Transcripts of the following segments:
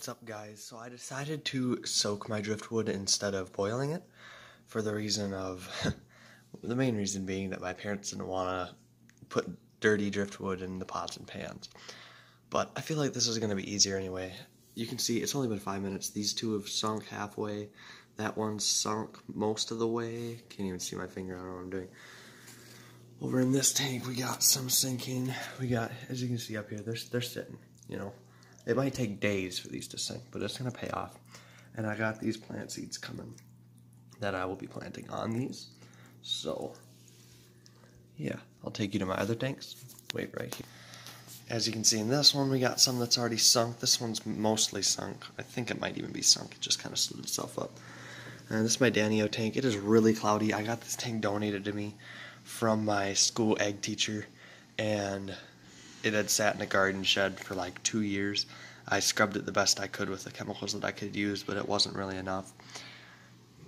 What's up guys? So I decided to soak my driftwood instead of boiling it for the reason of, the main reason being that my parents didn't want to put dirty driftwood in the pots and pans. But I feel like this is going to be easier anyway. You can see it's only been five minutes. These two have sunk halfway. That one's sunk most of the way. Can't even see my finger, I don't know what I'm doing. Over in this tank we got some sinking. We got, as you can see up here, they're, they're sitting, you know. It might take days for these to sink, but it's gonna pay off. And I got these plant seeds coming that I will be planting on these. So, yeah, I'll take you to my other tanks. Wait right here. As you can see in this one, we got some that's already sunk. This one's mostly sunk. I think it might even be sunk. It just kind of slid itself up. And this is my Danio tank. It is really cloudy. I got this tank donated to me from my school egg teacher, and it had sat in a garden shed for like two years. I scrubbed it the best I could with the chemicals that I could use, but it wasn't really enough.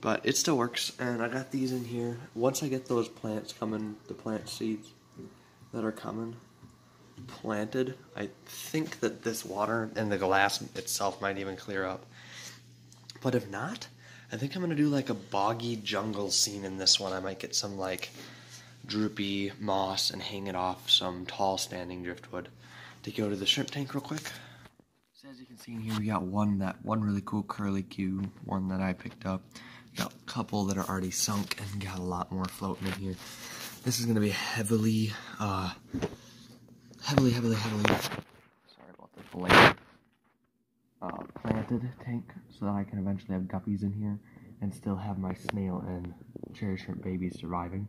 But it still works, and I got these in here. Once I get those plants coming, the plant seeds that are coming, planted, I think that this water and the glass itself might even clear up. But if not, I think I'm gonna do like a boggy jungle scene in this one. I might get some like droopy moss and hang it off some tall standing driftwood. To go to the shrimp tank real quick. So as you can see in here, we got one that one really cool curly Q, one that I picked up. Got a couple that are already sunk and got a lot more floating in here. This is gonna be heavily, uh, heavily, heavily, heavily. Sorry about the delay. Uh, planted tank so that I can eventually have guppies in here and still have my snail and cherry shrimp babies surviving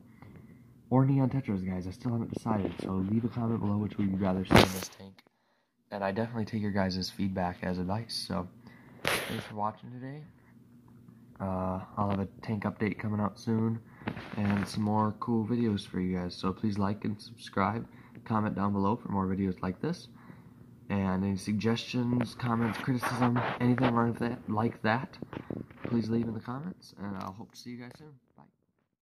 or neon tetras, guys. I still haven't decided, so leave a comment below which we'd rather see in this tank. And I definitely take your guys' feedback as advice. So, thanks for watching today. Uh, I'll have a tank update coming out soon, and some more cool videos for you guys. So please like and subscribe. Comment down below for more videos like this. And any suggestions, comments, criticism, anything like that, please leave in the comments. And I'll hope to see you guys soon.